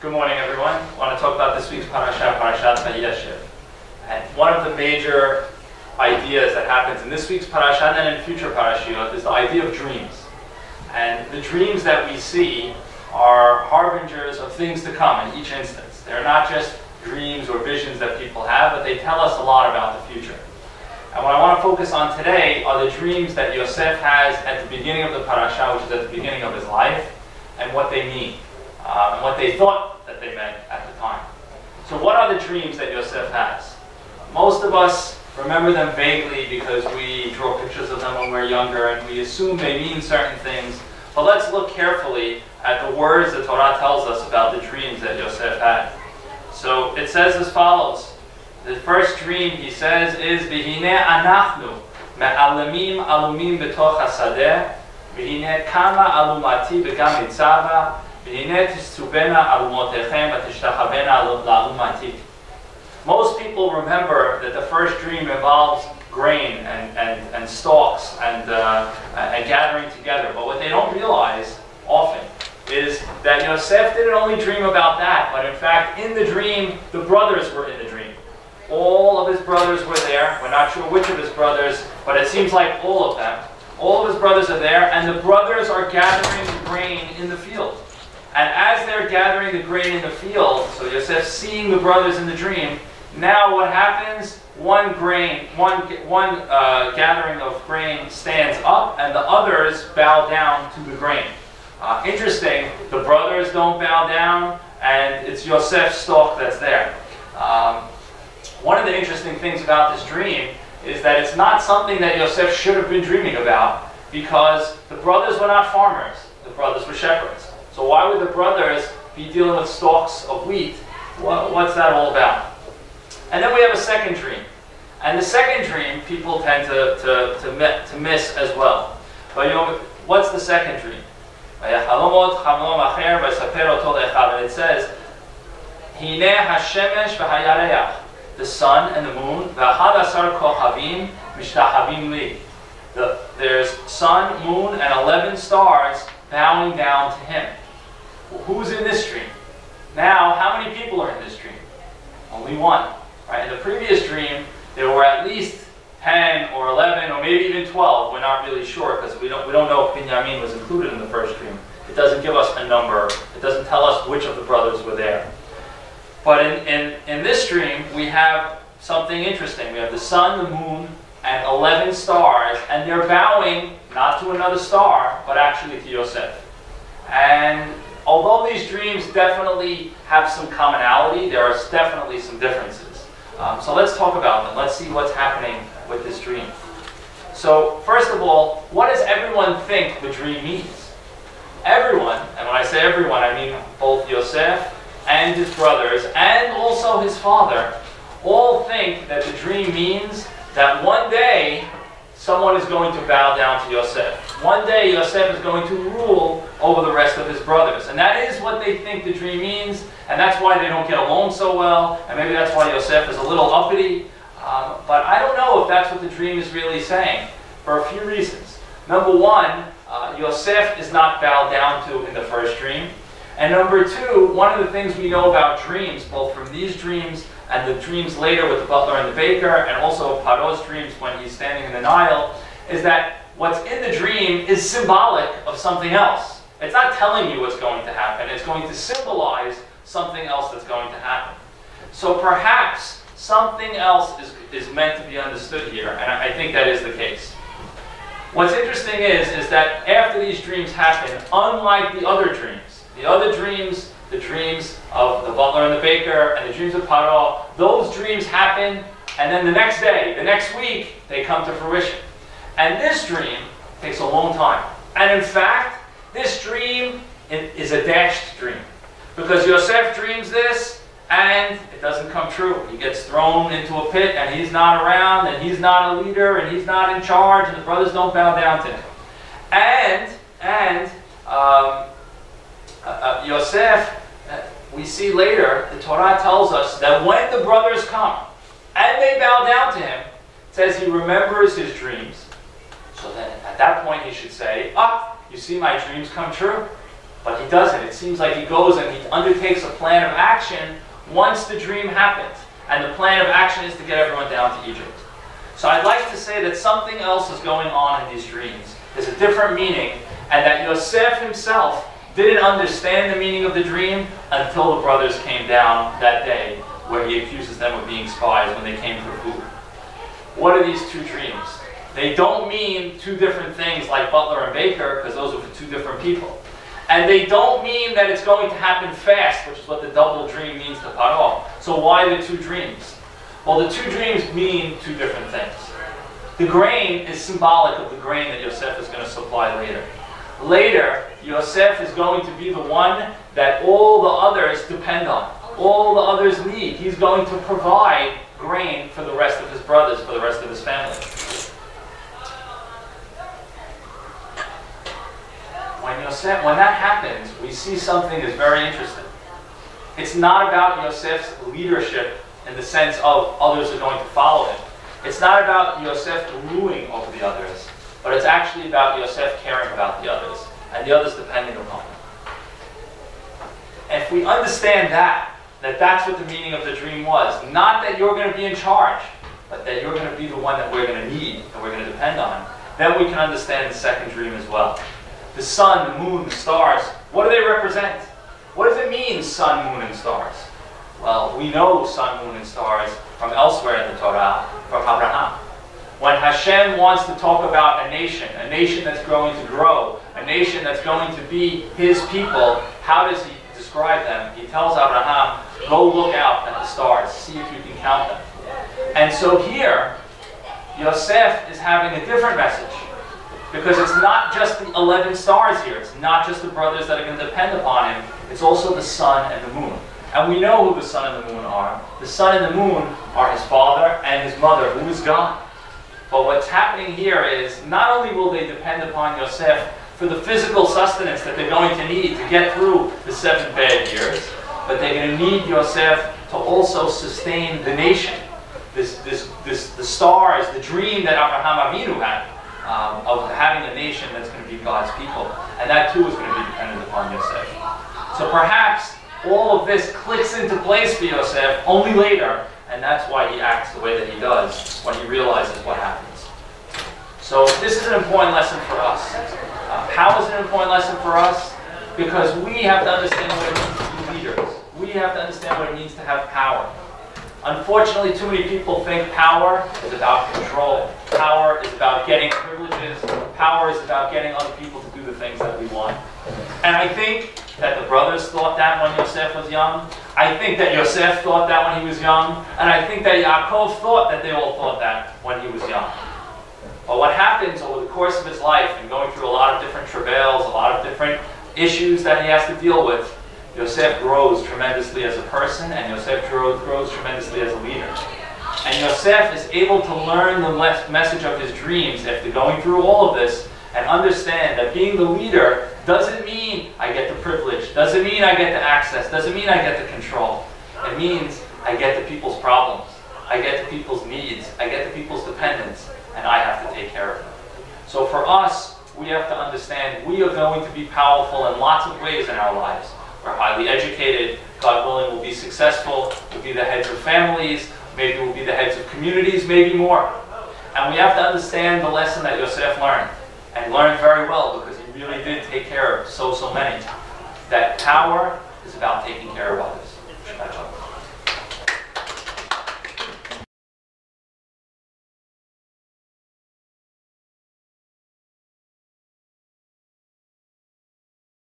Good morning, everyone. I want to talk about this week's parasha, Parashat Vayeshev. And one of the major ideas that happens in this week's parasha and in future parashiyot is the idea of dreams. And the dreams that we see are harbingers of things to come in each instance. They're not just dreams or visions that people have, but they tell us a lot about the future. And what I want to focus on today are the dreams that Yosef has at the beginning of the parasha, which is at the beginning of his life, and what they mean, um, what they thought that they meant at the time. So, what are the dreams that Yosef has? Most of us remember them vaguely because we draw pictures of them when we're younger and we assume they mean certain things. But let's look carefully at the words the Torah tells us about the dreams that Yosef had. So it says as follows. The first dream, he says, is anachnu me'alamim alumim b'toch hasadeh V'hine kama alumati nitzava Most people remember that the first dream involves grain and, and, and stalks and, uh, and gathering together. But what they don't realize often is that Yosef didn't only dream about that, but in fact, in the dream, the brothers were in the dream. All of his brothers were there. We're not sure which of his brothers, but it seems like all of them. All of his brothers are there, and the brothers are gathering the grain in the field. And as they're gathering the grain in the field, so Yosef seeing the brothers in the dream, now what happens? One grain, one, one uh, gathering of grain stands up, and the others bow down to the grain. Uh, interesting, the brothers don't bow down, and it's Yosef's stalk that's there. Um, one of the interesting things about this dream is that it's not something that Yosef should have been dreaming about because the brothers were not farmers, the brothers were shepherds. So why would the brothers be dealing with stalks of wheat? What, what's that all about? And then we have a second dream. And the second dream people tend to, to, to, to miss as well. But you know, what's the second dream? It says, the sun and the moon, mishtachavim li. There's sun, moon, and 11 stars bowing down to him. Who's in this dream? Now, how many people are in this dream? Only one. Right? In the previous dream, there were at least 10 or 11 or maybe even 12. We're not really sure because we don't, we don't know if Binyamin was included in the first dream. It doesn't give us a number. It doesn't tell us which of the brothers were there. But in, in, in this dream, we have something interesting. We have the sun, the moon, and 11 stars, and they're bowing not to another star, but actually to Yosef. And although these dreams definitely have some commonality, there are definitely some differences. Um, so let's talk about them. Let's see what's happening with this dream. So first of all, what does everyone think the dream means? Everyone, and when I say everyone, I mean both Yosef and his brothers and also his father, all think that the dream means that one day someone is going to bow down to Yosef. One day Yosef is going to rule over the rest of his brothers. And that is what they think the dream means, and that's why they don't get along so well, and maybe that's why Yosef is a little uppity. Um, but I don't know if that's what the dream is really saying, for a few reasons. Number one, uh, Yosef is not bowed down to in the first dream. And number two, one of the things we know about dreams, both from these dreams and the dreams later with the butler and the baker, and also Paro's dreams when he's standing in the Nile, is that what's in the dream is symbolic of something else. It's not telling you what's going to happen, it's going to symbolize something else that's going to happen. So perhaps something else is, is meant to be understood here, and I, I think that is the case. What's interesting is, is that after these dreams happen, unlike the other dreams, the other dreams the dreams of the butler and the baker, and the dreams of Paro, those dreams happen, and then the next day, the next week, they come to fruition. And this dream takes a long time. And in fact, this dream is a dashed dream. Because Yosef dreams this, and it doesn't come true. He gets thrown into a pit, and he's not around, and he's not a leader, and he's not in charge, and the brothers don't bow down to him. And, and, um, uh, uh, Yosef, we see later, the Torah tells us that when the brothers come and they bow down to him, it says he remembers his dreams. So then at that point he should say, Ah, you see my dreams come true. But he doesn't. It seems like he goes and he undertakes a plan of action once the dream happens. And the plan of action is to get everyone down to Egypt. So I'd like to say that something else is going on in these dreams. There's a different meaning, and that Yosef himself didn't understand the meaning of the dream until the brothers came down that day where he accuses them of being spies when they came for food. What are these two dreams? They don't mean two different things like butler and baker, because those are for two different people. And they don't mean that it's going to happen fast, which is what the double dream means to Paro. So why the two dreams? Well, the two dreams mean two different things. The grain is symbolic of the grain that Yosef is going to supply later. Later, Yosef is going to be the one that all the others depend on all the others need. He's going to provide grain for the rest of his brothers, for the rest of his family. When Yosef, when that happens, we see something that's very interesting. It's not about Yosef's leadership in the sense of others are going to follow him. It's not about Yosef ruling over the others, but it's actually about Yosef caring about the others and the others depending upon him. And if we understand that, that that's what the meaning of the dream was. Not that you're going to be in charge, but that you're going to be the one that we're going to need and we're going to depend on. Then we can understand the second dream as well. The sun, the moon, the stars, what do they represent? What does it mean, sun, moon, and stars? Well, we know sun, moon, and stars from elsewhere in the Torah, from Abraham. When Hashem wants to talk about a nation, a nation that's going to grow, a nation that's going to be his people, how does he describe them? He tells Abraham, Go look out at the stars, see if you can count them. And so here, Yosef is having a different message. Because it's not just the 11 stars here. It's not just the brothers that are going to depend upon him. It's also the sun and the moon. And we know who the sun and the moon are. The sun and the moon are his father and his mother, who is gone. But what's happening here is not only will they depend upon Yosef for the physical sustenance that they're going to need to get through the seven bad years, but they're going to need Yosef to also sustain the nation. This, this, this, the stars, the dream that Abraham Avinu had um, of having a nation that's going to be God's people. And that too is going to be dependent upon Yosef. So perhaps all of this clicks into place for Yosef only later, and that's why he acts the way that he does when he realizes what happens. So this is an important lesson for us. Uh, how is it an important lesson for us? Because we have to understand what it means to be leaders we have to understand what it means to have power. Unfortunately, too many people think power is about control. Power is about getting privileges. Power is about getting other people to do the things that we want. And I think that the brothers thought that when Yosef was young. I think that Yosef thought that when he was young. And I think that Yaakov thought that they all thought that when he was young. But what happens over the course of his life and going through a lot of different travails, a lot of different issues that he has to deal with, Yosef grows tremendously as a person, and Yosef grows tremendously as a leader. And Yosef is able to learn the message of his dreams after going through all of this and understand that being the leader doesn't mean I get the privilege, doesn't mean I get the access, doesn't mean I get the control. It means I get the people's problems, I get the people's needs, I get the people's dependence, and I have to take care of them. So for us, we have to understand we are going to be powerful in lots of ways in our lives. We're highly educated, God willing, we'll be successful, we'll be the heads of families, maybe we'll be the heads of communities, maybe more. And we have to understand the lesson that Yosef learned, and learned very well because take care of so, so many. That power is about taking care of others.